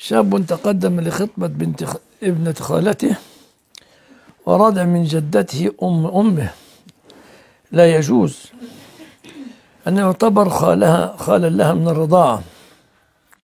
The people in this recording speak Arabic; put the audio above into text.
شاب تقدم لخطبة بنت خ- ابنة خالته ورضع من جدته أم أمه. لا يجوز أن يعتبر خالها خالا لها من الرضاعة.